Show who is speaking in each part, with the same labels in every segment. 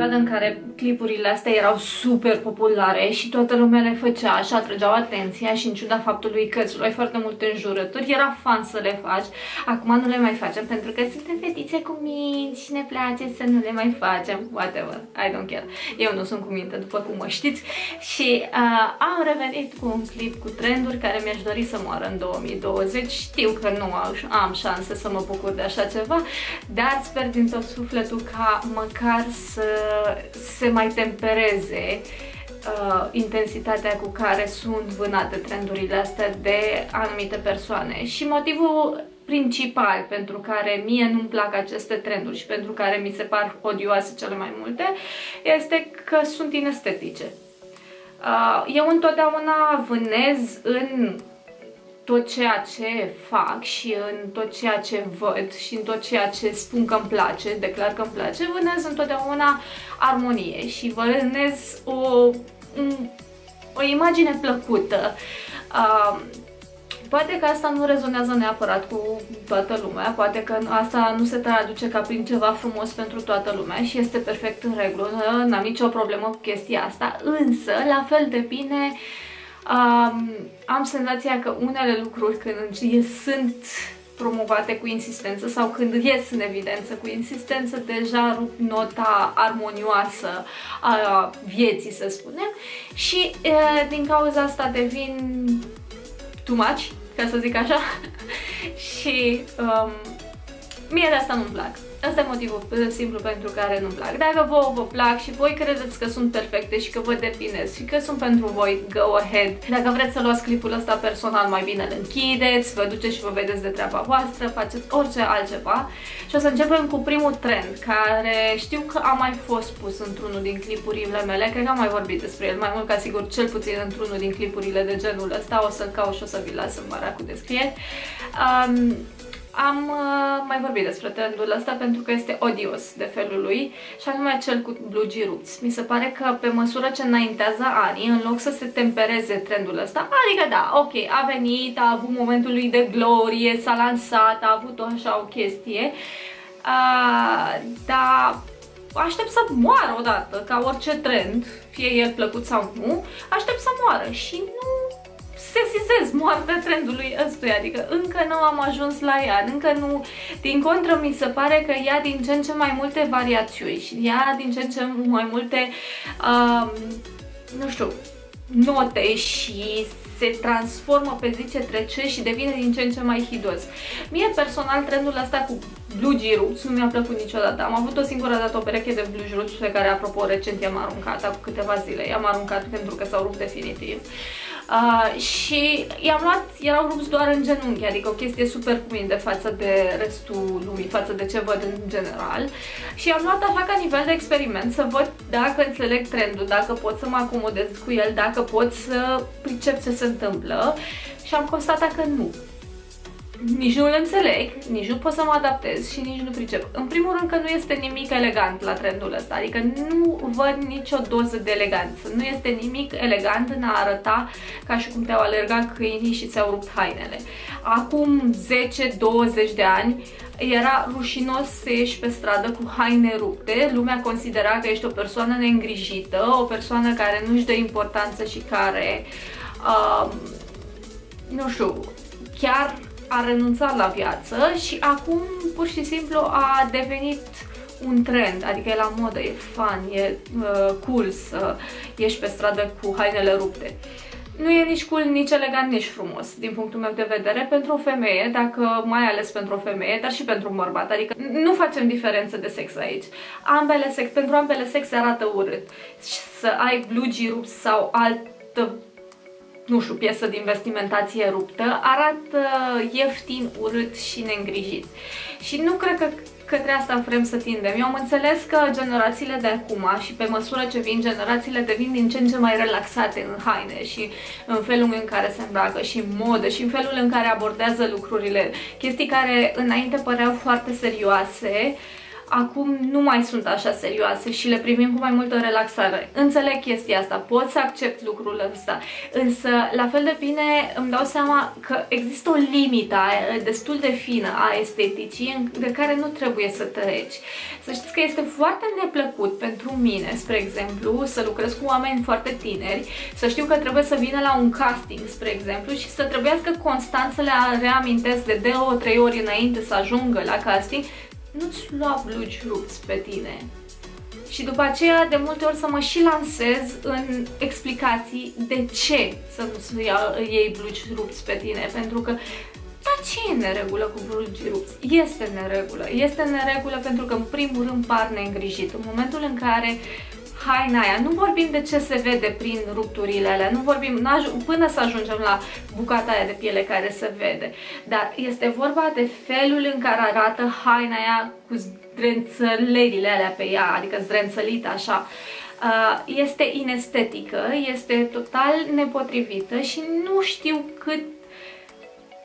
Speaker 1: perioadă în care clipurile astea erau super populare și toată lumea le făcea și atrăgeau atenția și în ciuda faptului că îți luai foarte multe înjurături, era fan să le faci. Acum nu le mai facem pentru că suntem fetițe cu minți și ne place să nu le mai facem. Whatever, I don't care. Eu nu sunt cu minte, după cum mă știți. Și uh, am revenit cu un clip cu trenduri care mi-aș dori să moară în 2020. Știu că nu am șanse să mă bucur de așa ceva, dar sper din tot sufletul ca măcar să se mai tempereze uh, intensitatea cu care sunt vânate trendurile astea de anumite persoane. Și motivul principal pentru care mie nu-mi plac aceste trenduri și pentru care mi se par odioase cele mai multe este că sunt inestetice. Uh, eu întotdeauna vânez în tot ceea ce fac și în tot ceea ce văd și în tot ceea ce spun că îmi place, declar că îmi place, vânez întotdeauna armonie și vânez o, o imagine plăcută. Uh, poate că asta nu rezonează neapărat cu toată lumea, poate că asta nu se traduce ca prin ceva frumos pentru toată lumea și este perfect în regulă, n-am nicio problemă cu chestia asta, însă la fel de bine uh, Um, am senzația că unele lucruri când sunt promovate cu insistență sau când ies în evidență cu insistență, deja rup nota armonioasă a vieții, să spunem, și e, din cauza asta devin too much, ca să zic așa, și um, mie de asta nu-mi plac. Asta e motivul simplu pentru care nu-mi plac. Dacă vouă vă plac și voi credeți că sunt perfecte și că vă depinez și că sunt pentru voi, go ahead. Dacă vreți să luați clipul ăsta personal, mai bine îl închideți, vă duceți și vă vedeți de treaba voastră, faceți orice altceva. Și o să începem cu primul trend, care știu că a mai fost pus într-unul din clipurile mele, cred că am mai vorbit despre el, mai mult ca sigur, cel puțin într-unul din clipurile de genul ăsta, o să-l caut și o să vi-l las în marea cu descrieri. Um, am uh, mai vorbit despre trendul ăsta pentru că este odios de felul lui și anume cel cu blugi rupți. Mi se pare că pe măsură ce înaintează anii, în loc să se tempereze trendul ăsta, adică da, ok, a venit, a avut momentul lui de glorie, s-a lansat, a avut o așa o chestie, uh, dar aștept să moară odată, ca orice trend, fie el plăcut sau nu, aștept să moară și nu sesizez moartea trendului ăstuia, adică încă nu am ajuns la ea, încă nu, din contră mi se pare că ia din ce în ce mai multe variațiuni și ia din ce în ce mai multe, um, nu știu, note și se transformă pe zi ce trece și devine din ce în ce mai hidos. Mie personal trendul ăsta cu blugi rupți nu mi-a plăcut niciodată. Am avut o singură dată o pereche de blugi rupți pe care apropo recent i-am aruncat, cu câteva zile. I-am aruncat pentru că s-au rupt definitiv. Uh, și i-am luat, erau rupți doar în genunchi, adică o chestie super cuminte față de restul lumii, față de ce văd în general. Și am luat așa ca nivel de experiment să văd dacă înțeleg trendul, dacă pot să mă acomodez cu el, dacă pot să pricep ce se întâmplă. Și am constatat că nu nici nu-l înțeleg, nici nu pot să mă adaptez și nici nu pricep. În primul rând că nu este nimic elegant la trendul ăsta, adică nu văd nicio doză de eleganță. Nu este nimic elegant în a arăta ca și cum te-au alergat câinii și ți-au rupt hainele. Acum 10-20 de ani era rușinos să ieși pe stradă cu haine rupte, lumea considera că ești o persoană neîngrijită, o persoană care nu-și dă importanță și care, uh, nu știu, chiar a renunțat la viață și acum pur și simplu a devenit un trend, adică e la modă, e fun, e uh, cool să ieși pe stradă cu hainele rupte. Nu e nici cool, nici elegant, nici frumos, din punctul meu de vedere, pentru o femeie, dacă mai ales pentru o femeie, dar și pentru un bărbat, adică nu facem diferență de sex aici. Ambele sex, pentru ambele sexe arată urât. Să ai blugi rupți sau altă nu știu, piesă din vestimentație ruptă, arată ieftin, urât și neîngrijit. Și nu cred că către asta vrem să tindem. Eu am înțeles că generațiile de acum și pe măsură ce vin generațiile devin din ce în ce mai relaxate în haine și în felul în care se îmbracă și în modă și în felul în care abordează lucrurile. Chestii care înainte păreau foarte serioase, acum nu mai sunt așa serioase și le primim cu mai multă relaxare. Înțeleg chestia asta, pot să accept lucrul ăsta, însă la fel de bine îmi dau seama că există o limită destul de fină a esteticii de care nu trebuie să treci. Să știți că este foarte neplăcut pentru mine, spre exemplu, să lucrez cu oameni foarte tineri, să știu că trebuie să vină la un casting, spre exemplu, și să trebuiască constant să le reamintesc de două, trei ori înainte să ajungă la casting nu-ți lua blugi rupți pe tine. Și după aceea, de multe ori, să mă și lansez în explicații de ce să nu iei blugi rupți pe tine. Pentru că dar ce e neregulă cu blugi rupți? Este neregulă. Este neregulă pentru că, în primul rând, par neîngrijit. În momentul în care haina aia. Nu vorbim de ce se vede prin rupturile alea, nu vorbim până să ajungem la bucata aia de piele care se vede. Dar este vorba de felul în care arată haina aia cu zdrențălerile alea pe ea, adică zdrențălită așa. Uh, este inestetică, este total nepotrivită și nu știu cât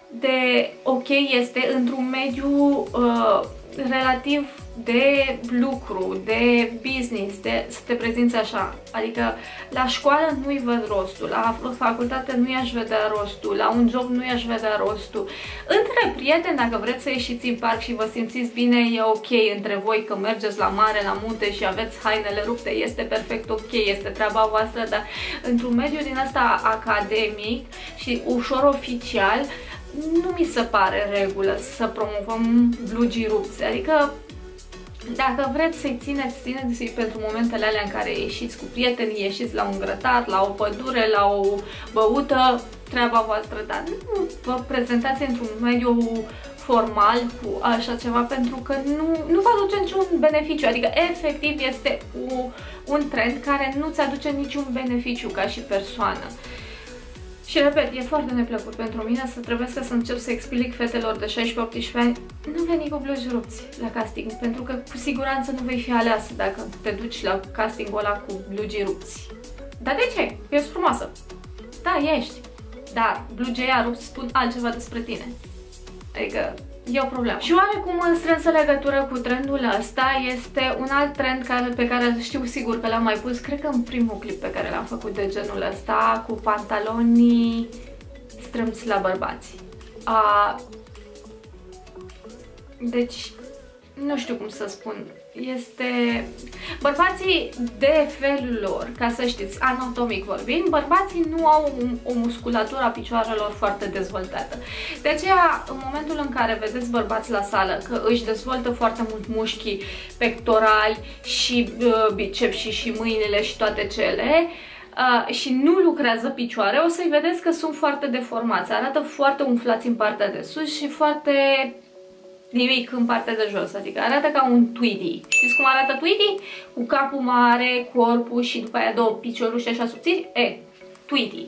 Speaker 1: de ok este într-un mediu uh, relativ de lucru, de business, de să te prezinți așa. Adică la școală nu-i văd rostul, la facultate nu i-aș vedea rostul, la un job nu i-aș vedea rostul. Între prieteni, dacă vreți să ieșiți în parc și vă simțiți bine, e ok între voi că mergeți la mare, la munte și aveți hainele rupte, este perfect ok, este treaba voastră, dar într-un mediu din asta academic și ușor oficial, nu mi se pare regulă să promovăm blugii rupți. Adică dacă vreți să-i țineți, țineți-i pentru momentele alea în care ieșiți cu prieteni, ieșiți la un grătar, la o pădure, la o băută, treaba voastră, dar nu vă prezentați într-un mediu formal cu așa ceva pentru că nu, nu vă aduce niciun beneficiu, adică efectiv este o, un trend care nu-ți aduce niciun beneficiu ca și persoană. Și repet, e foarte neplăcut pentru mine să trebuie să încep să explic fetelor de 16-18 ani nu veni cu blugi rupți la casting, pentru că cu siguranță nu vei fi aleasă dacă te duci la castingul ăla cu blugi rupți. Dar de ce? Ești frumoasă. Da, ești. Dar blugii rupți spun altceva despre tine. Adică e o problemă. Și oarecum în strânsă legătură cu trendul ăsta este un alt trend care, pe care știu sigur că l-am mai pus, cred că în primul clip pe care l-am făcut de genul ăsta, cu pantalonii strâmți la bărbați. A, deci, nu știu cum să spun, este... Bărbații de felul lor, ca să știți, anatomic vorbind, bărbații nu au o musculatură a picioarelor foarte dezvoltată. De aceea, în momentul în care vedeți bărbați la sală că își dezvoltă foarte mult mușchii pectorali și uh, biceps și, și mâinile și toate cele, Uh, și nu lucrează picioare, o să-i vedeți că sunt foarte deformați, arată foarte umflați în partea de sus și foarte nimic în partea de jos, adică arată ca un Tweety. Știți cum arată Tweety? Cu capul mare, corpul și după aia două picioruși așa subțiri? E, Tweety.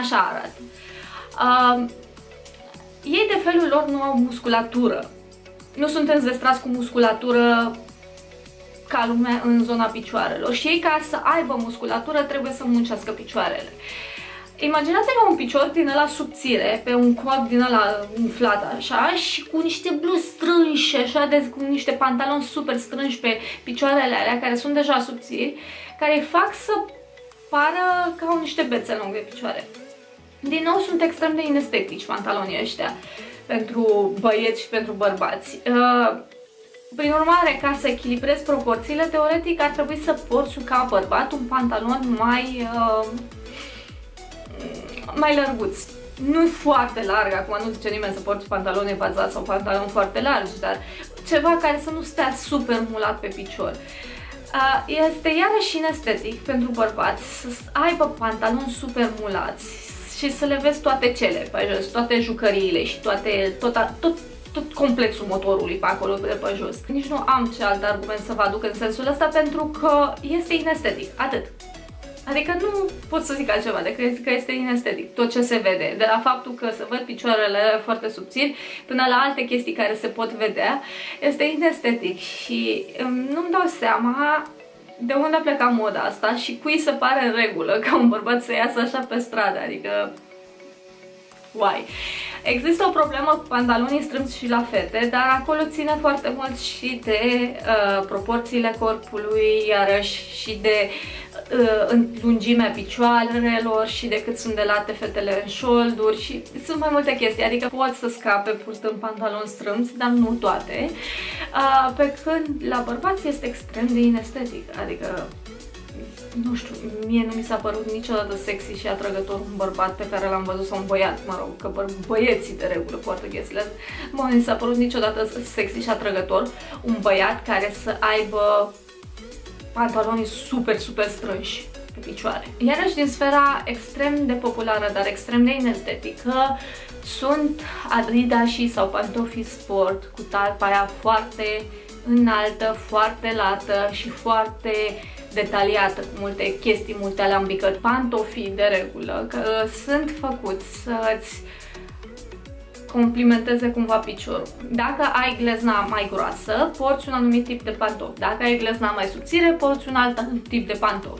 Speaker 1: Așa arată. Uh, ei de felul lor nu au musculatură. Nu sunt înzestrați cu musculatură ca lumea în zona picioarelor și ei ca să aibă musculatură trebuie să muncească picioarele. Imaginați-vă un picior din ăla subțire, pe un corp din ăla umflat așa și cu niște bluzi strânși, așa, de, cu niște pantaloni super strânși pe picioarele alea, care sunt deja subțiri, care fac să pară ca niște bețe lunghe picioare. Din nou sunt extrem de inestetici pantalonii ăștia pentru băieți și pentru bărbați. Uh, prin urmare, ca să echilibrezi proporțiile, teoretic ar trebui să porți ca bărbat un pantalon mai... Uh, mai lărguț. Nu e foarte larg, acum nu zice nimeni să porți pantaloni evazați sau pantaloni foarte largi, dar ceva care să nu stea super mulat pe picior. Este iarăși inestetic pentru bărbați să aibă pantaloni super mulați și să le vezi toate cele pe jos, toate jucăriile și toate, tot, tot, tot complexul motorului pe acolo, de pe jos. Nici nu am ce alt argument să vă aduc în sensul ăsta pentru că este inestetic, atât. Adică nu pot să zic altceva decât că este inestetic tot ce se vede. De la faptul că se văd picioarele foarte subțiri până la alte chestii care se pot vedea, este inestetic și um, nu-mi dau seama de unde a plecat moda asta și cui se pare în regulă ca un bărbat să iasă așa pe stradă, adică why? Există o problemă cu pantalonii strâmți și la fete, dar acolo ține foarte mult și de uh, proporțiile corpului, iarăși și de uh, lungimea picioarelor și de cât sunt de late fetele în șolduri și sunt mai multe chestii, adică poți să scape purtând pantaloni strâmți, dar nu toate. Uh, pe când la bărbați este extrem de inestetic, adică nu știu, mie nu mi s-a părut niciodată sexy și atrăgător un bărbat pe care l-am văzut sau un băiat, mă rog, că bă băieții de regulă poartă chestiile astea. Mă, mi s-a părut niciodată sexy și atrăgător un băiat care să aibă pantaloni super, super strânși pe picioare. Iarăși din sfera extrem de populară, dar extrem de inestetică, sunt Adidas sau pantofii sport cu talpa aia foarte înaltă, foarte lată și foarte detaliată, cu multe chestii, multe alambicări, pantofii de regulă, că sunt făcuți să-ți complimenteze cumva piciorul. Dacă ai glezna mai groasă, porți un anumit tip de pantof. Dacă ai glezna mai subțire, porți un alt tip de pantof.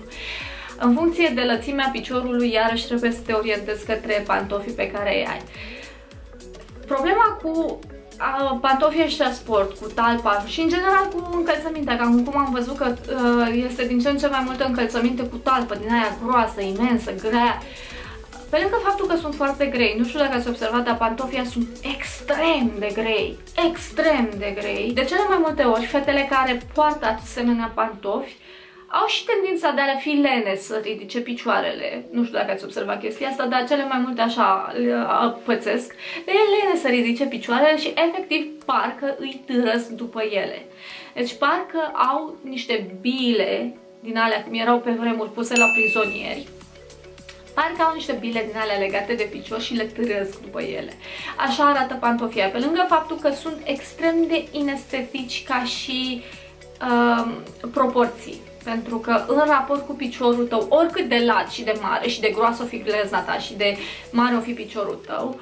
Speaker 1: În funcție de lățimea piciorului, iarăși trebuie să te orientezi către pantofii pe care îi ai. Problema cu pantofii ăștia sport, cu talpa și în general cu încălțămintea, că acum am văzut că uh, este din ce în ce mai multă încălțăminte cu talpă, din aia groasă, imensă, grea. Pe lângă faptul că sunt foarte grei, nu știu dacă ați observat, dar pantofii sunt extrem de grei, extrem de grei. De cele mai multe ori, fetele care poartă asemenea pantofi au și tendința de a le fi lene să ridice picioarele. Nu știu dacă ați observat chestia asta, dar cele mai multe așa pățesc. Le e lene să ridice picioarele și efectiv parcă îi târăsc după ele. Deci parcă au niște bile din alea cum erau pe vremuri puse la prizonieri. Parcă au niște bile din alea legate de picior și le târăsc după ele. Așa arată pantofia, pe lângă faptul că sunt extrem de inestetici ca și uh, proporții pentru că în raport cu piciorul tău, oricât de lat și de mare și de groasă o fi glezna ta și de mare o fi piciorul tău,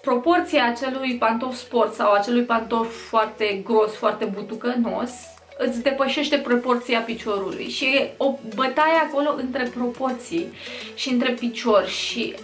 Speaker 1: proporția acelui pantof sport sau acelui pantof foarte gros, foarte butucănos, îți depășește proporția piciorului și e o bătaie acolo între proporții și între picior și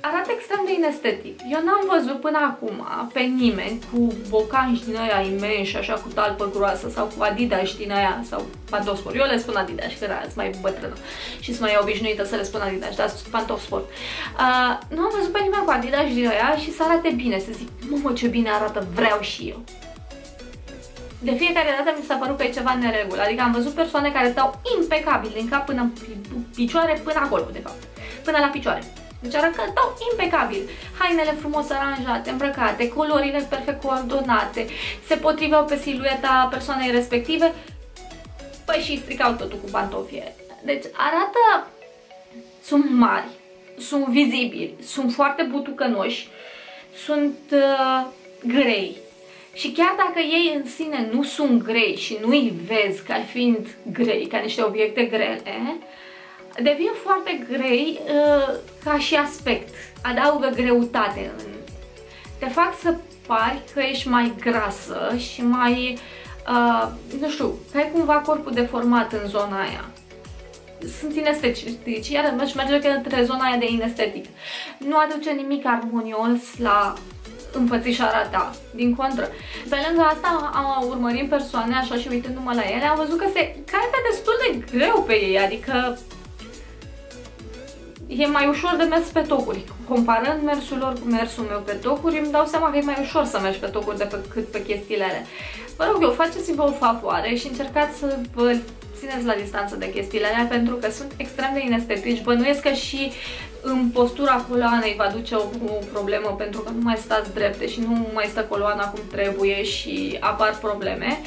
Speaker 1: arată extrem de inestetic. Eu n-am văzut până acum pe nimeni cu bocanci din aia imensi, așa cu talpă groasă sau cu Adidas din aia sau pantof sport. Eu le spun Adidas, că sunt mai bătrână și sunt mai obișnuită să le spun Adidas, dar sunt pantof sport. Uh, nu am văzut pe nimeni cu Adidas din aia și să arate bine, să zic, mă, ce bine arată, vreau și eu. De fiecare dată mi s-a părut că e ceva în neregulă, adică am văzut persoane care stau impecabil din cap până în picioare, până acolo, de fapt, până la picioare. Deci arătau impecabil. Hainele frumos aranjate, îmbrăcate, culorile perfect coordonate, se potriveau pe silueta persoanei respective, păi și stricau totul cu pantofii. Deci arată, sunt mari, sunt vizibili, sunt foarte butucănoși, sunt uh, grei. Și chiar dacă ei în sine nu sunt grei și nu îi vezi ca fiind grei, ca niște obiecte grele, devin foarte grei uh, ca și aspect. Adaugă greutate în... Te fac să pari că ești mai grasă și mai, uh, nu știu, că ai cumva corpul deformat în zona aia. Sunt inestetici, iar mergi merge între zona aia de inestetic. Nu aduce nimic armonios la înfățișarea ta, din contră. Pe lângă asta, am urmărit persoane așa și uitându-mă la ele, am văzut că se caide destul de greu pe ei, adică e mai ușor de mers pe tocuri. Comparând mersul lor cu mersul meu pe tocuri, îmi dau seama că e mai ușor să mergi pe tocuri decât pe chestiile alea. Vă rog eu, faceți-vă o favoare și încercați să vă țineți la distanță de chestiile alea pentru că sunt extrem de inestetici. Bănuiesc că și în postura coloanei va duce o, o problemă pentru că nu mai stați drepte și nu mai stă coloana cum trebuie și apar probleme.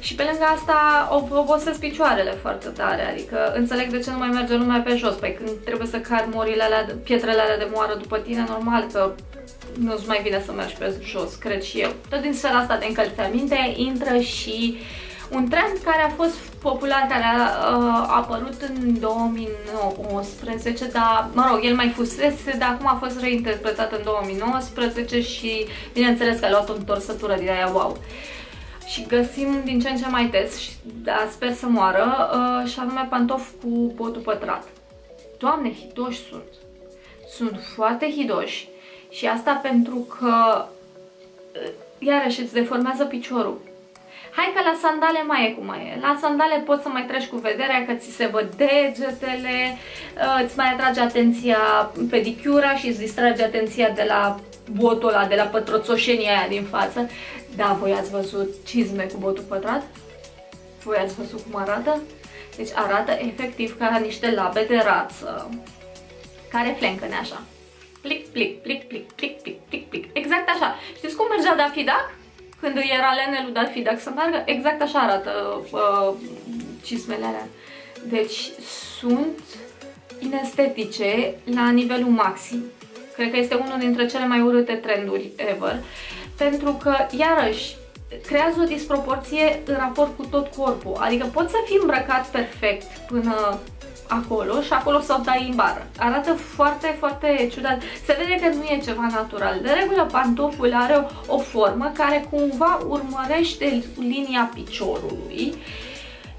Speaker 1: Și pe lângă asta obosesc picioarele foarte tare, adică înțeleg de ce nu mai merge lumea pe jos. Păi când trebuie să cad morile alea, pietrele alea de moară după tine, normal că nu-ți mai vine să mergi pe jos, cred și eu. Tot din sfera asta de încălțăminte intră și un trend care a fost popular, care a uh, apărut în 2019, dar, mă rog, el mai fusese, dar acum a fost reinterpretat în 2019 și, bineînțeles, că a luat o întorsătură din aia wow și găsim din ce în ce mai des și da, sper să moară uh, și anume pantofi cu botul pătrat. Doamne, hidoși sunt! Sunt foarte hidoși Și asta pentru că iarăși îți deformează piciorul. Hai că la sandale mai e cum mai e. La sandale poți să mai treci cu vederea că ți se văd degetele, uh, îți mai atrage atenția pedicura și îți distrage atenția de la botul ăla, de la pătrățoșenia aia din față. Da, voi ați văzut cizme cu botul pătrat? Voi ați văzut cum arată? Deci arată efectiv ca niște labe de rață care flencăne așa. Plic, plic, plic, plic, plic, plic, plic, plic. Exact așa. Știți cum mergea Daffy Duck? Când era lene lui Daffy Duck să meargă? Exact așa arată uh, cismele alea. Deci sunt inestetice la nivelul maxim. Cred că este unul dintre cele mai urâte trenduri ever. Pentru că, iarăși, creează o disproporție în raport cu tot corpul. Adică poți să fii îmbrăcat perfect până acolo și acolo să o dai în bară. Arată foarte, foarte ciudat. Se vede că nu e ceva natural. De regulă, pantoful are o, o formă care cumva urmărește linia piciorului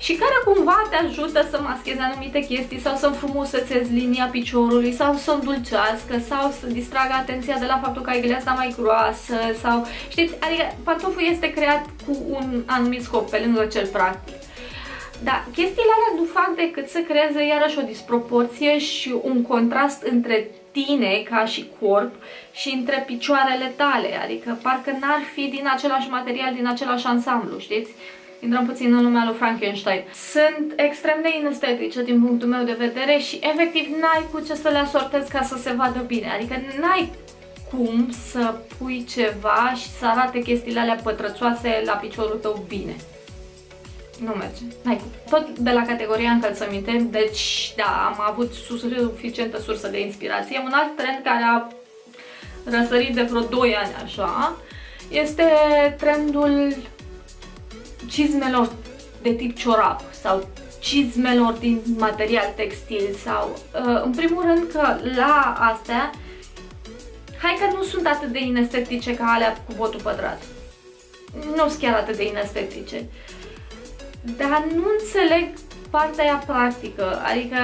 Speaker 1: și care cumva te ajută să maschezi anumite chestii sau să înfrumusețezi linia piciorului sau să îndulcească sau să distragă atenția de la faptul că ai gleasa mai groasă sau știți, adică pantoful este creat cu un anumit scop pe lângă cel practic. Da, chestiile alea nu fac decât să creeze iarăși o disproporție și un contrast între tine ca și corp și între picioarele tale, adică parcă n-ar fi din același material, din același ansamblu, știți? Intrăm puțin în lumea lui Frankenstein. Sunt extrem de inestetice din punctul meu de vedere și efectiv n-ai cu ce să le asortezi ca să se vadă bine, adică n-ai cum să pui ceva și să arate chestiile alea pătrățoase la piciorul tău bine nu merge. N-ai cum. Tot de la categoria încălțăminte, deci da, am avut suficientă sursă de inspirație. Un alt trend care a răsărit de vreo 2 ani așa, este trendul cizmelor de tip ciorap sau cizmelor din material textil sau, uh, în primul rând că la astea, hai că nu sunt atât de inestetice ca alea cu botul pătrat. Nu sunt chiar atât de inestetice. Uh, dar nu înțeleg partea aia practică, adică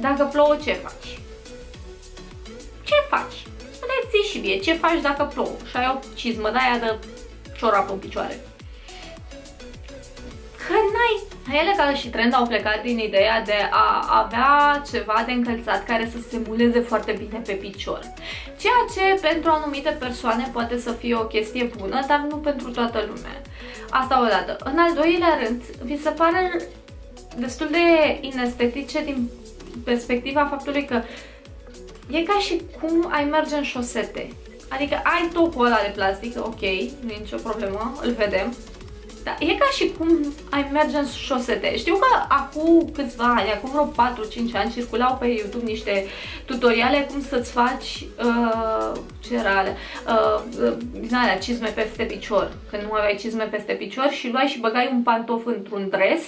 Speaker 1: dacă plouă ce faci? Ce faci? Spuneți și mie, ce faci dacă plouă? Și ai o cizmă de aia de ciorap în picioare. Că n-ai... Ele ca și trend au plecat din ideea de a avea ceva de încălțat care să se muleze foarte bine pe picior. Ceea ce pentru anumite persoane poate să fie o chestie bună, dar nu pentru toată lumea. Asta o dată. În al doilea rând, vi se pare destul de inestetice din perspectiva faptului că e ca și cum ai merge în șosete. Adică ai topul ăla de plastic, ok, nu e nicio problemă, îl vedem, da, e ca și cum ai merge în șosete. Știu că acum câțiva ani, acum vreo 4-5 ani, circulau pe YouTube niște tutoriale cum să-ți faci, uh, ce era alea, uh, uh, din alea, cizme peste picior. Când nu aveai cizme peste picior și luai și băgai un pantof într-un dres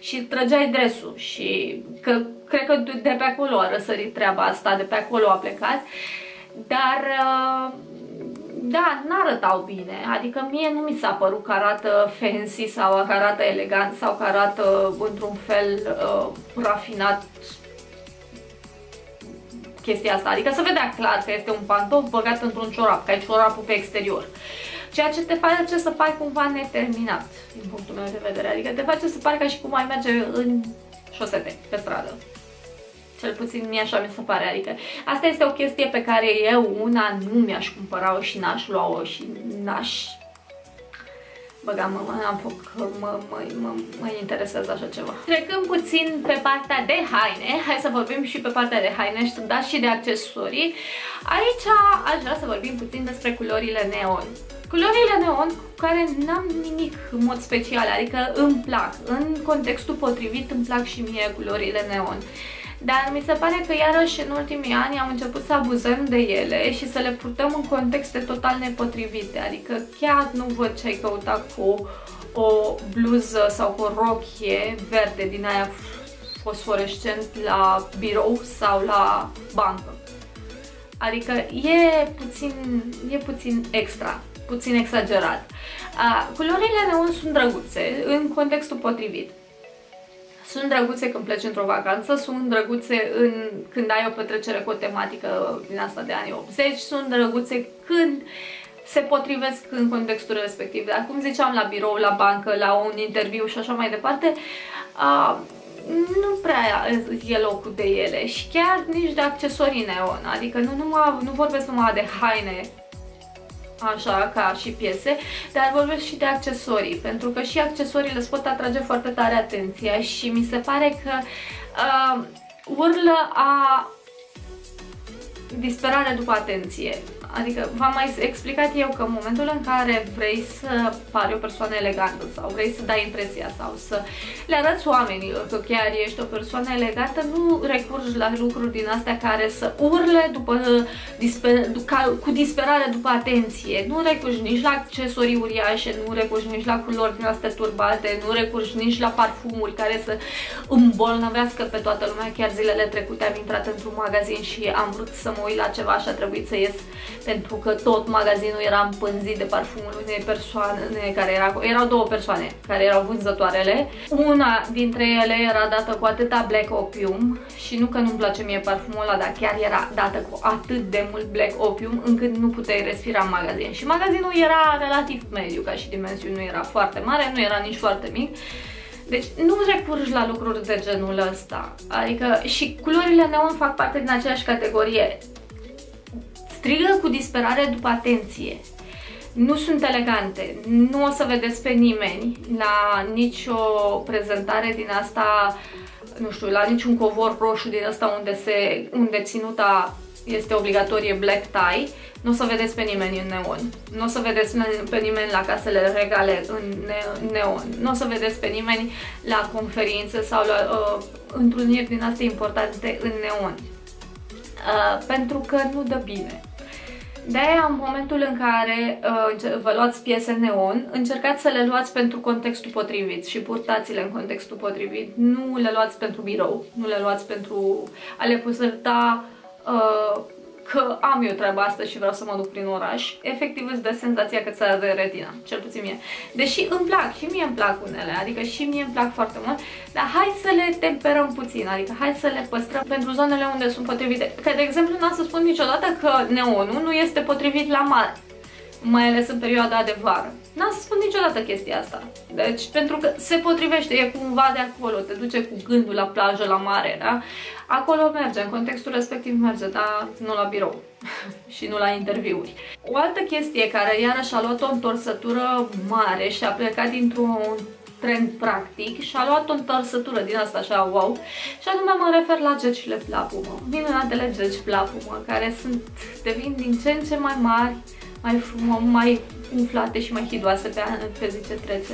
Speaker 1: și trăgeai dresul. Și că, cred că de pe acolo a răsărit treaba asta, de pe acolo a plecat. Dar... Uh, da, n-arătau bine, adică mie nu mi s-a părut că arată fancy sau că arată elegant sau că arată într-un fel uh, rafinat chestia asta, adică se vedea clar că este un pantof băgat într-un ciorap, că ai ciorapul pe exterior. Ceea ce te face să pari cumva neterminat, din punctul meu de vedere, adică te face să pari ca și cum ai merge în șosete, pe stradă. Cel puțin mie așa mi se pare, adică asta este o chestie pe care eu una nu mi-aș cumpăra-o și n-aș lua-o și n-aș băga mă, mă, am foc, mă, mă, mă, mă interesează așa ceva. Trecând puțin pe partea de haine, hai să vorbim și pe partea de haine și da și de accesorii. Aici aș vrea să vorbim puțin despre culorile neon. Culorile neon cu care n-am nimic în mod special, adică îmi plac. În contextul potrivit îmi plac și mie culorile neon. Dar mi se pare că iarăși în ultimii ani am început să abuzăm de ele și să le purtăm în contexte total nepotrivite. Adică chiar nu văd ce ai căutat cu o bluză sau cu o rochie verde din aia fosforescent la birou sau la bancă. Adică e puțin, e puțin extra, puțin exagerat. Uh, culorile neon sunt drăguțe în contextul potrivit Sunt drăguțe când pleci într-o vacanță, sunt drăguțe în, când ai o petrecere cu o tematică din asta de anii 80, sunt drăguțe când se potrivesc în contextul respectiv. Dar cum ziceam, la birou, la bancă, la un interviu și așa mai departe, uh, nu prea e locul de ele și chiar nici de accesorii neon, adică nu, numai, nu vorbesc numai de haine așa ca și piese, dar vorbesc și de accesorii, pentru că și accesoriile îți pot atrage foarte tare atenția și mi se pare că uh, urlă a disperare după atenție. Adică v-am mai explicat eu că în momentul în care vrei să pari o persoană elegantă sau vrei să dai impresia sau să le arăți oamenilor că chiar ești o persoană elegantă, nu recurgi la lucruri din astea care să urle după, disper, cu disperare după atenție. Nu recurgi nici la accesorii uriașe, nu recurgi nici la culori din astea turbate, nu recurgi nici la parfumuri care să îmbolnăvească pe toată lumea. Chiar zilele trecute am intrat într-un magazin și am vrut să mă uit la ceva și a trebuit să ies pentru că tot magazinul era împânzit de parfumul unei persoane care era, erau două persoane care erau vânzătoarele. Una dintre ele era dată cu atâta Black Opium și nu că nu-mi place mie parfumul ăla, dar chiar era dată cu atât de mult Black Opium încât nu puteai respira în magazin. Și magazinul era relativ mediu ca și dimensiuni, nu era foarte mare, nu era nici foarte mic. Deci nu recurgi la lucruri de genul ăsta. Adică și culorile neon fac parte din aceeași categorie strigă cu disperare după atenție. Nu sunt elegante, nu o să vedeți pe nimeni la nicio prezentare din asta, nu știu, la niciun covor roșu din asta unde, se, unde ținuta este obligatorie black tie, nu o să vedeți pe nimeni în neon. Nu o să vedeți pe nimeni la casele regale în neon. Nu o să vedeți pe nimeni la conferințe sau la uh, întruniri din astea importante în neon. Uh, pentru că nu dă bine. De-aia, în momentul în care uh, vă luați piese neon, încercați să le luați pentru contextul potrivit și purtați-le în contextul potrivit. Nu le luați pentru birou, nu le luați pentru a le purta uh, că am eu treaba asta și vreau să mă duc prin oraș, efectiv îți dă senzația că ți de retina, cel puțin mie. Deși îmi plac, și mie îmi plac unele, adică și mie îmi plac foarte mult, dar hai să le temperăm puțin, adică hai să le păstrăm pentru zonele unde sunt potrivite. Că, de exemplu, nu am să spun niciodată că neonul nu este potrivit la mare mai ales în perioada de vară. N-am să spun niciodată chestia asta. Deci, pentru că se potrivește, e cumva de acolo, te duce cu gândul la plajă, la mare, da? Acolo merge, în contextul respectiv merge, dar nu la birou și nu la interviuri. O altă chestie care iarăși a luat o întorsătură mare și a plecat dintr-un trend practic și a luat o întorsătură din asta așa wow și anume mă refer la gecile plapumă, minunatele geci plapumă care sunt, devin din ce în ce mai mari, mai frumos, mai umflate și mai hidoase pe, pe zi ce trece.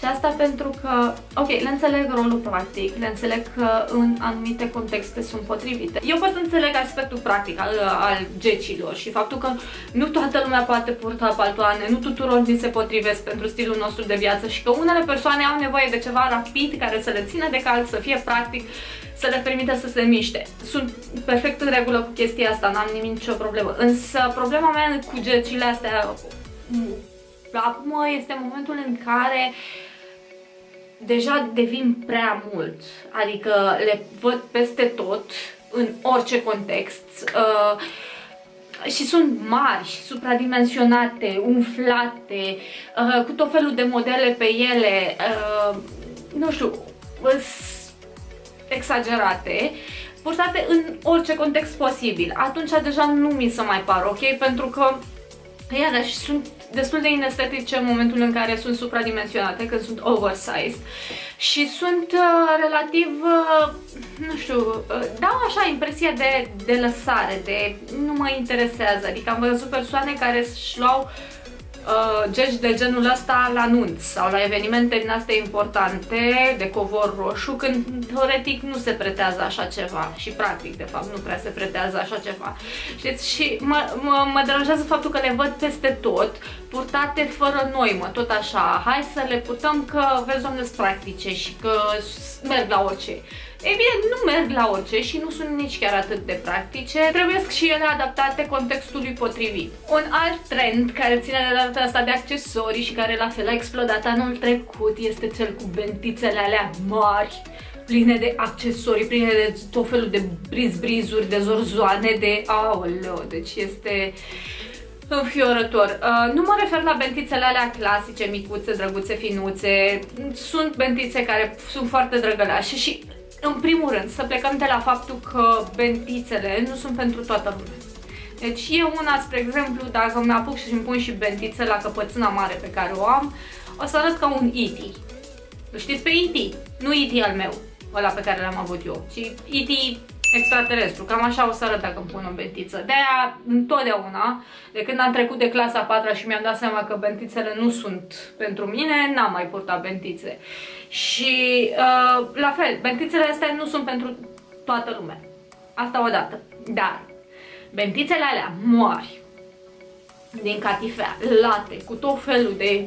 Speaker 1: Și asta pentru că, ok, le înțeleg rolul practic, le înțeleg că în anumite contexte sunt potrivite. Eu pot să înțeleg aspectul practic al, al gecilor și faptul că nu toată lumea poate purta paltoane, nu tuturor ni se potrivesc pentru stilul nostru de viață și că unele persoane au nevoie de ceva rapid care să le țină de cald, să fie practic, să le permită să se miște. Sunt perfect în regulă cu chestia asta, n-am nimic nicio problemă. Însă problema mea cu gecile astea acum este momentul în care deja devin prea mult, adică le văd peste tot, în orice context uh, și sunt mari, supradimensionate, umflate, uh, cu tot felul de modele pe ele, uh, nu știu, exagerate, purtate în orice context posibil. Atunci deja nu mi se mai par ok, pentru că iarăși sunt destul de inestetice în momentul în care sunt supradimensionate, când sunt oversized. Și sunt uh, relativ, uh, nu știu, uh, dau așa impresia de, de lăsare, de nu mă interesează, adică am văzut persoane care își luau uh, uh, geci de genul ăsta la nunți sau la evenimente din astea importante de covor roșu, când teoretic nu se pretează așa ceva și practic, de fapt, nu prea se pretează așa ceva. Știți? Și mă, mă, mă deranjează faptul că le văd peste tot, purtate fără noi, mă, tot așa. Hai să le purtăm că, vezi, doamne, practice și că merg la orice. Ei bine, nu merg la orice și nu sunt nici chiar atât de practice, trebuie și ele adaptate contextului potrivit. Un alt trend care ține de data asta de accesorii și care la fel a explodat anul trecut este cel cu bentițele alea mari pline de accesorii, pline de tot felul de briz-brizuri, de zorzoane, de aoleo, deci este înfiorător. Uh, nu mă refer la bentițele alea clasice, micuțe, drăguțe, finuțe. Sunt bentițe care sunt foarte drăgălașe și, în primul rând, să plecăm de la faptul că bentițele nu sunt pentru toată lumea. Deci eu una, spre exemplu, dacă mi apuc și îmi pun și bentițe la căpățâna mare pe care o am, o să arăt ca un E.T. Știți pe E.T.? Nu E.T. al meu, ăla pe care l-am avut eu, ci E.T extraterestru. Cam așa o să arăt dacă îmi pun o bentiță. De-aia, întotdeauna, de când am trecut de clasa 4 și mi-am dat seama că bentițele nu sunt pentru mine, n-am mai purtat bentițe. Și, uh, la fel, bentițele astea nu sunt pentru toată lumea. Asta odată. Dar, bentițele alea mari, din catifea, late, cu tot felul de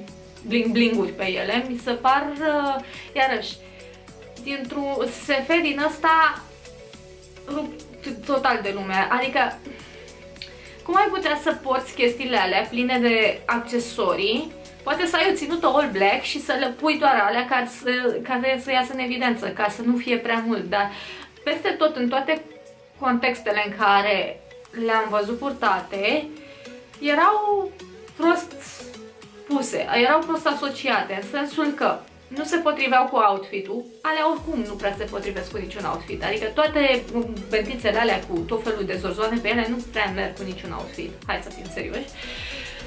Speaker 1: bling-blinguri pe ele, mi se par, uh, iarăși, dintr-un SF din ăsta total de lume. Adică, cum ai putea să porți chestiile alea pline de accesorii, poate să ai o ținută all black și să le pui doar alea ca să, ca să iasă în evidență, ca să nu fie prea mult, dar peste tot, în toate contextele în care le-am văzut purtate, erau prost puse, erau prost asociate, în sensul că nu se potriveau cu outfit-ul, alea oricum nu prea se potrivesc cu niciun outfit, adică toate bentițele alea cu tot felul de zorzoane pe ele nu prea merg cu niciun outfit, hai să fim serioși.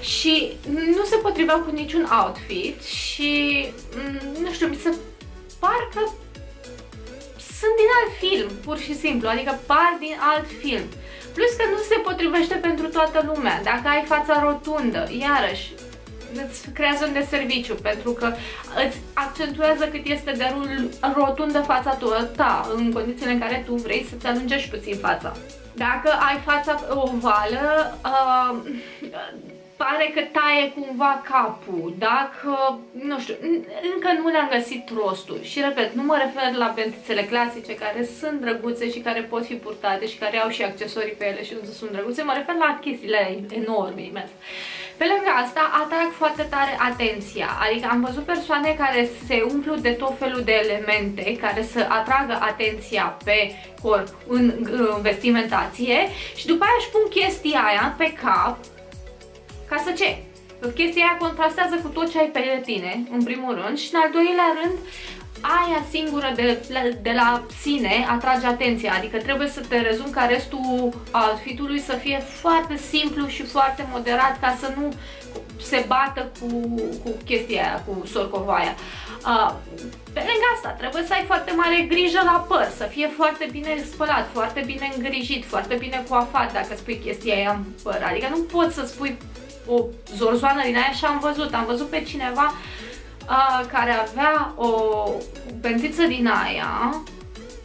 Speaker 1: Și nu se potriveau cu niciun outfit și, mm, nu știu, mi se par că sunt din alt film, pur și simplu, adică par din alt film. Plus că nu se potrivește pentru toată lumea. Dacă ai fața rotundă, iarăși, îți creează un deserviciu pentru că îți accentuează cât este de rotundă fața ta în condițiile în care tu vrei să-ți alungești puțin fața. Dacă ai fața ovală, uh, pare că taie cumva capul, dacă, nu știu, încă nu le-am găsit rostul. Și repet, nu mă refer la bentițele clasice care sunt drăguțe și care pot fi purtate și care au și accesorii pe ele și unde sunt drăguțe, mă refer la chestiile enorme, imense. Pe lângă asta, atrag foarte tare atenția, adică am văzut persoane care se umplu de tot felul de elemente care să atragă atenția pe corp în, în vestimentație și după aia își pun chestia aia pe cap ca să ce? Chestia aia contrastează cu tot ce ai pe tine, în primul rând, și în al doilea rând, aia singură de, de la sine atrage atenția, adică trebuie să te rezum ca restul outfitului să fie foarte simplu și foarte moderat ca să nu se bată cu, cu chestia aia, cu sorcovaia. Uh, pe lângă asta, trebuie să ai foarte mare grijă la păr, să fie foarte bine spălat, foarte bine îngrijit, foarte bine coafat dacă spui chestia aia în păr. Adică nu poți să spui o zorzoană din aia și am văzut, am văzut pe cineva uh, care avea o pentiță din aia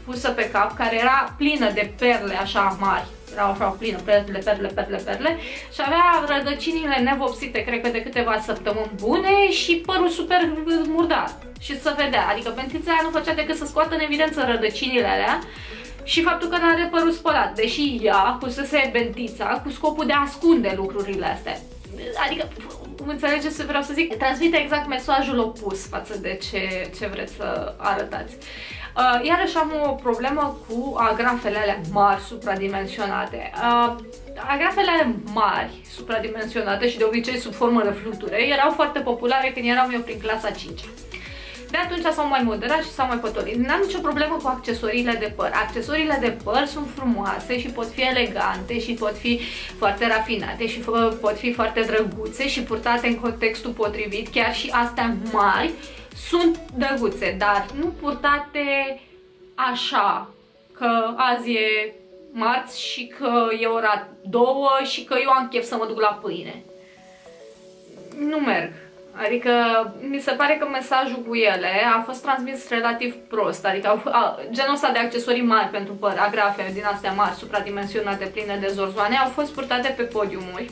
Speaker 1: pusă pe cap, care era plină de perle așa mari, era așa plină, perle, perle, perle, perle. Și avea rădăcinile nevopsite, cred că de câteva săptămâni bune și părul super murdar. Și să vedea, adică pentița aia nu făcea decât să scoată în evidență rădăcinile alea și faptul că n-are părul spălat, deși ea pusese bentița cu scopul de a ascunde lucrurile astea adică, înțelegeți ce vreau să zic? Transmite exact mesajul opus față de ce, ce vreți să arătați. Uh, iarăși am o problemă cu agrafele alea mari, supradimensionate. Uh, agrafele alea mari, supradimensionate și de obicei sub formă de fluture, erau foarte populare când eram eu prin clasa 5 de atunci s-au mai moderat și s-au mai potolit. N-am nicio problemă cu accesoriile de păr. Accesoriile de păr sunt frumoase și pot fi elegante și pot fi foarte rafinate și pot fi foarte drăguțe și purtate în contextul potrivit, chiar și astea mari sunt drăguțe, dar nu purtate așa, că azi e marți și că e ora două și că eu am chef să mă duc la pâine. Nu merg. Adică mi se pare că mesajul cu ele a fost transmis relativ prost, adică a, genul ăsta de accesorii mari pentru păr, agrafe din astea mari, supradimensionate, pline de zorzoane, au fost purtate pe podiumuri.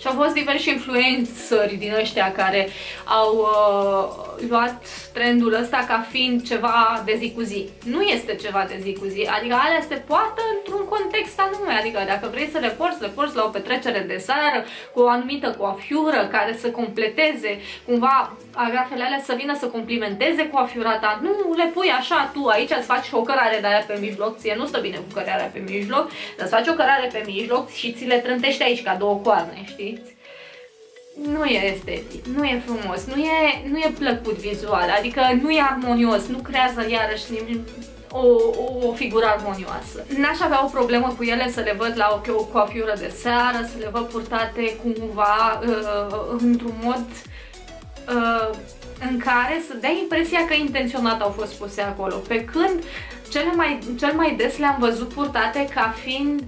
Speaker 1: Și au fost diversi influenceri din ăștia care au uh, luat trendul ăsta ca fiind ceva de zi cu zi. Nu este ceva de zi cu zi, adică alea se poartă într-un context anume, adică dacă vrei să le porți, le porți la o petrecere de seară cu o anumită coafiură care să completeze cumva agrafele alea să vină să complimenteze coafiura ta. Nu le pui așa tu aici, îți faci o cărare de aia pe mijloc, ție nu stă bine cu cărarea pe mijloc, îți faci o cărare pe mijloc și ți le trântești aici ca două coarne, știți? Nu e estetic, nu e frumos, nu e, nu e plăcut vizual, adică nu e armonios, nu creează iarăși o, o, o figură armonioasă. N-aș avea o problemă cu ele să le văd la o, o coafiură de seară, să le văd purtate cumva uh, într-un mod uh, în care să dea impresia că intenționat au fost puse acolo. Pe când cele mai, cel mai des le-am văzut purtate ca fiind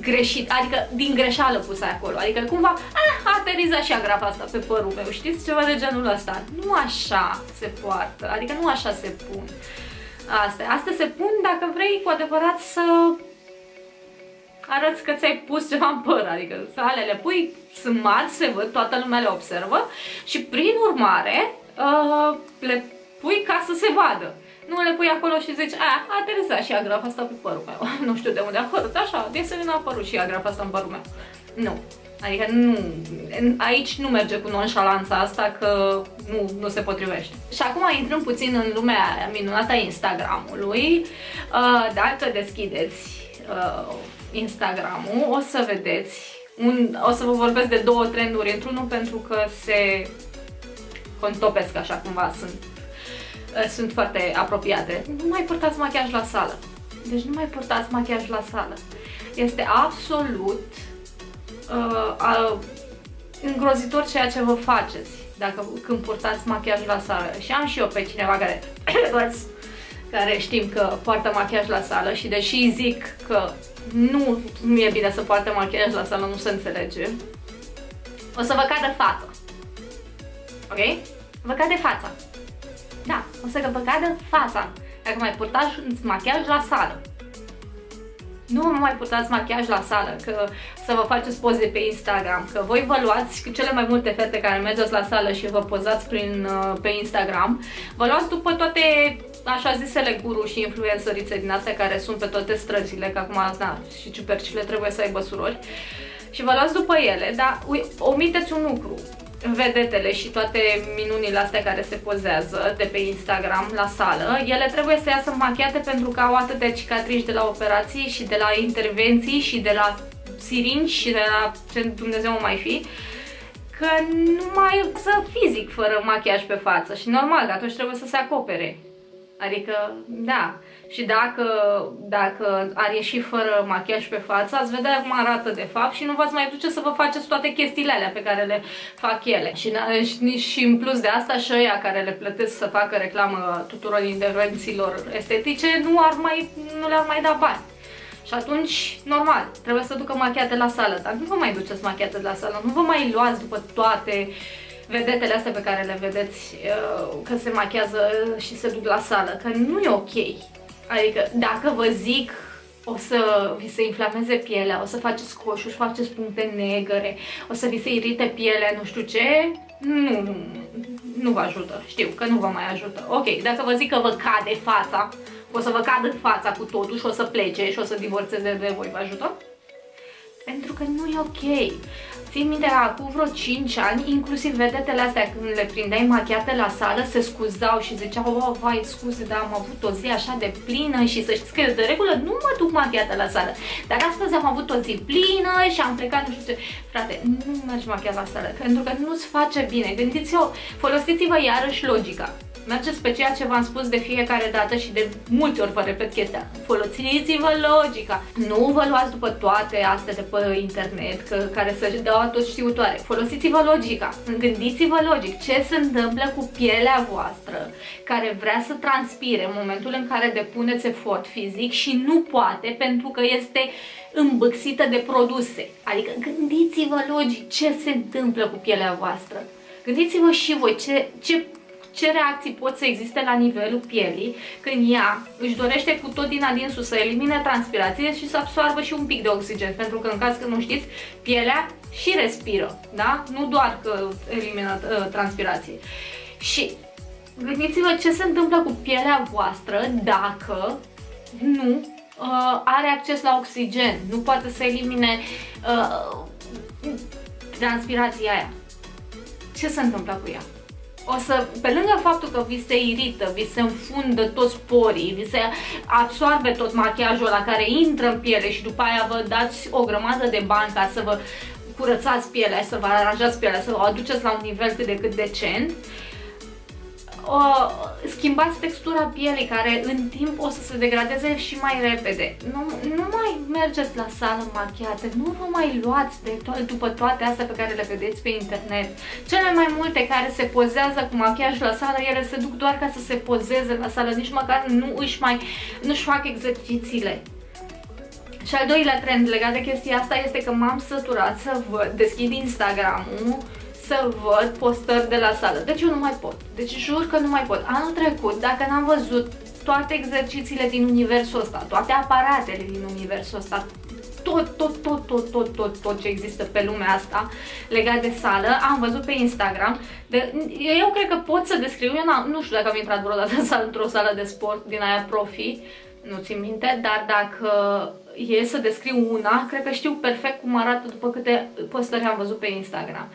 Speaker 1: greșit, adică din greșeală puse acolo, adică cumva ah, a aterizat și agrafa asta pe părul meu, știți, ceva de genul ăsta. Nu așa se poartă, adică nu așa se pun. Astea, astea se pun dacă vrei cu adevărat să arăți că ți-ai pus ceva în păr, adică ale le pui, sunt mari, se văd, toată lumea le observă și prin urmare uh, le pui ca să se vadă. Nu le pui acolo și zici, a, a aterizat și agrafa asta pe părul meu. nu știu de unde a apărut, așa, de să a apărut și agrafa asta în părul meu. Nu. Adică nu, aici nu merge cu nonșalanța asta că nu, nu se potrivește. Și acum intrăm puțin în lumea minunată a Instagramului. Uh, dacă deschideți uh, Instagramul, o să vedeți, un, o să vă vorbesc de două trenduri într-unul pentru că se contopesc așa cumva, sunt Eh, sunt foarte apropiate. Nu mai purtați machiaj la sală. Deci nu mai purtați machiaj la sală. Este absolut uh, uh, îngrozitor ceea ce vă faceți dacă când purtați machiaj la sală. Și am și eu pe cineva care care știm că poartă machiaj la sală și deși zic că nu, nu e bine să poarte machiaj la sală, nu se înțelege, o să vă cadă fața. Ok? Vă cade fața. Da, o să vă cadă fața. Dacă mai purtați machiaj la sală. Nu vă mai purtați machiaj la sală, că să vă faceți poze pe Instagram, că voi vă luați cele mai multe fete care mergeți la sală și vă pozați prin, uh, pe Instagram, vă luați după toate așa zisele guru și influențărițe din astea care sunt pe toate străzile, că acum, da, și ciupercile trebuie să aibă surori, și vă luați după ele, dar omiteți un lucru vedetele și toate minunile astea care se pozează de pe Instagram la sală, ele trebuie să iasă machiate pentru că au atâtea cicatrici de la operații și de la intervenții și de la siringi și de la ce Dumnezeu o mai fi, că nu mai să fizic fără machiaj pe față și normal, atunci trebuie să se acopere. Adică, da. Și dacă, dacă ar ieși fără machiaj pe față, ați vedea cum arată de fapt și nu v-ați mai duce să vă faceți toate chestiile alea pe care le fac ele. Și, și, și în plus de asta și ăia care le plătesc să facă reclamă tuturor intervențiilor estetice, nu, ar mai, nu le-ar mai da bani. Și atunci, normal, trebuie să ducă machiate la sală, dar nu vă mai duceți machiate la sală, nu vă mai luați după toate uh, vedetele astea pe care le vedeți uh, că se machează și se duc la sală, că nu e ok. Adică dacă vă zic o să vi se inflameze pielea, o să faceți coșuri, faceți puncte negre, o să vi se irite pielea, nu știu ce, nu, nu, nu vă ajută. Știu că nu vă mai ajută. Ok, dacă vă zic că vă cade fața, o să vă cadă fața cu totul și o să plece și o să divorțeze de voi, vă ajută? Pentru că nu e ok. Țin minte, acum vreo 5 ani, inclusiv vedetele astea, când le prindeai machiate la sală, se scuzau și ziceau, oh, vai, scuze, dar am avut o zi așa de plină și să știți că de regulă nu mă duc machiate la sală. Dar astăzi am avut o zi plină și am plecat, nu știu ce. Frate, nu mergi machiat la sală, pentru că nu-ți face bine. Gândiți-o, folosiți-vă iarăși logica. Mergeți pe ceea ce v-am spus de fiecare dată și de multe ori vă repet chestia. Folosiți-vă logica. Nu vă luați după toate astea de pe internet că, care să dau tot știutoare. Folosiți-vă logica. Gândiți-vă logic ce se întâmplă cu pielea voastră care vrea să transpire în momentul în care depuneți efort fizic și nu poate pentru că este îmbâxită de produse. Adică gândiți-vă logic ce se întâmplă cu pielea voastră. Gândiți-vă și voi ce, ce ce reacții pot să existe la nivelul pielii când ea își dorește cu tot din adinsul să elimine transpirație și să absoarbă și un pic de oxigen, pentru că în caz că nu știți, pielea și respiră, da? Nu doar că elimină uh, transpirație. Și Gândiți-vă ce se întâmplă cu pielea voastră dacă nu uh, are acces la oxigen, nu poate să elimine uh, transpirația aia. Ce se întâmplă cu ea? O să, pe lângă faptul că vi se irită, vi se înfundă toți porii, vi se absorbe tot machiajul la care intră în piele și după aia vă dați o grămadă de bani ca să vă curățați pielea, să vă aranjați pielea, să o aduceți la un nivel cât de cât decent, uh, schimbați textura pielii care în timp o să se degradeze și mai repede. Nu, nu mai mergeți la sală machiate, nu vă mai luați de to după toate astea pe care le vedeți pe internet. Cele mai multe care se pozează cu machiaj la sală, ele se duc doar ca să se pozeze la sală, nici măcar nu își mai nu-și fac exercițiile. Și al doilea trend legat de chestia asta este că m-am săturat să văd, deschid Instagram-ul să văd postări de la sală. Deci eu nu mai pot. Deci jur că nu mai pot. Anul trecut, dacă n-am văzut toate exercițiile din universul ăsta, toate aparatele din universul ăsta, tot, tot, tot, tot, tot, tot, tot ce există pe lumea asta legat de sală, am văzut pe Instagram. De, eu cred că pot să descriu, eu nu știu dacă am intrat vreodată într-o sală de sport din aia profi, nu țin minte, dar dacă e să descriu una, cred că știu perfect cum arată după câte postări am văzut pe Instagram.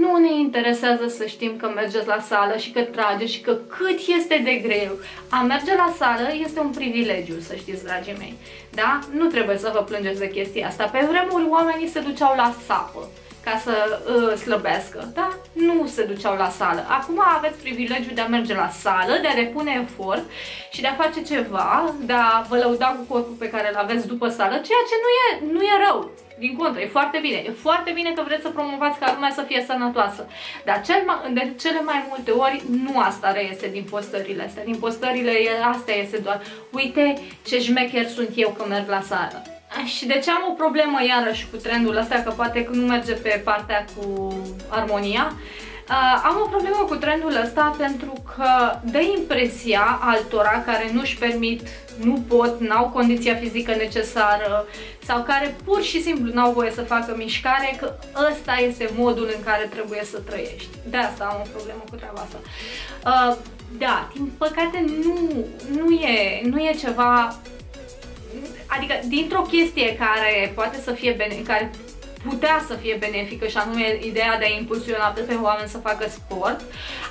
Speaker 1: Nu ne interesează să știm că mergeți la sală și că trageți și că cât este de greu. A merge la sală este un privilegiu, să știți, dragii mei. Da? Nu trebuie să vă plângeți de chestia asta. Pe vremuri oamenii se duceau la sapă ca să uh, slăbească, da? Nu se duceau la sală. Acum aveți privilegiul de a merge la sală, de a depune efort și de a face ceva, de a vă lăuda cu corpul pe care îl aveți după sală, ceea ce nu e, nu e rău. Din contră, e foarte bine. E foarte bine că vreți să promovați ca lumea să fie sănătoasă. Dar cel mai, de cele mai multe ori nu asta reiese din postările astea. Din postările astea este doar uite ce șmecher sunt eu că merg la sală. Și de ce am o problemă iarăși cu trendul ăsta, că poate că nu merge pe partea cu armonia, Uh, am o problemă cu trendul ăsta pentru că dă impresia altora care nu-și permit, nu pot, n-au condiția fizică necesară sau care pur și simplu n-au voie să facă mișcare, că ăsta este modul în care trebuie să trăiești. De asta am o problemă cu treaba asta. Uh, da, din păcate nu, nu, e, nu e ceva Adică, dintr-o chestie care poate să fie bene, care putea să fie benefică și anume ideea de a impulsiona pe oameni să facă sport,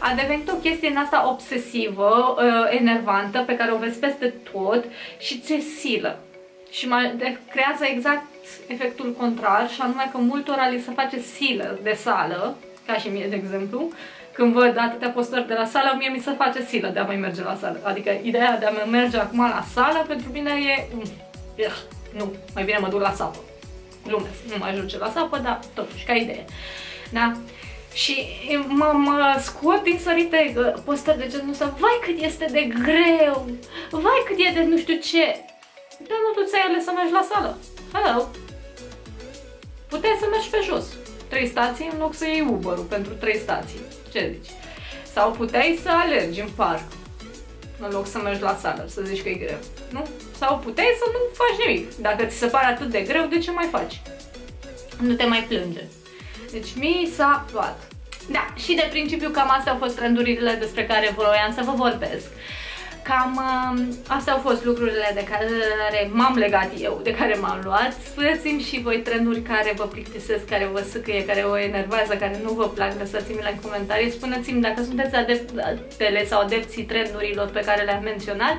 Speaker 1: a devenit o chestie în asta obsesivă, uh, enervantă, pe care o vezi peste tot și ți silă. Și mai, creează exact efectul contrar și anume că multora li se face silă de sală, ca și mie de exemplu, când văd atâtea postări de la sală, mie mi se face silă de a mai merge la sală. Adică ideea de a merge acum la sală pentru mine e... Mm, Ugh, nu, mai bine mă duc la sapă. Glumesc, nu mai ajunge la sapă, dar totuși, ca idee. Da? Și mă, mă scot din sărite postări de genul ăsta, vai cât este de greu, vai cât e de nu știu ce. Dar nu tu ți-ai ales să mergi la sală. Hello! Puteai să mergi pe jos. Trei stații în loc să iei Uber-ul pentru trei stații. Ce zici? Sau puteai să alergi în parc în loc să mergi la sală, să zici că e greu. Nu? Sau puteai să nu faci nimic. Dacă ți se pare atât de greu, de ce mai faci? Nu te mai plânge. Deci mi s-a luat. Da, și de principiu cam astea au fost trendurile despre care vroiam să vă vorbesc. Cam uh, astea au fost lucrurile de care m-am legat eu, de care m-am luat. Spuneți-mi și voi trenduri care vă plictisesc, care vă sâcăie, care vă enervează, care nu vă plac, lăsați-mi la în comentarii. Spuneți-mi dacă sunteți adeptele sau adepții trendurilor pe care le-am menționat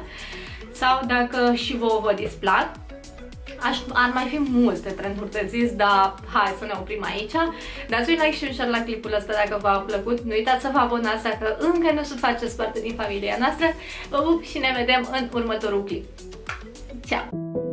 Speaker 1: sau dacă și vouă vă displac. Aș, ar mai fi multe trenduri de zis, dar hai să ne oprim aici. Dați un like și un share la clipul ăsta dacă v-a plăcut. Nu uitați să vă abonați dacă încă nu sunt faceți parte din familia noastră. Vă pup și ne vedem în următorul clip. Ciao!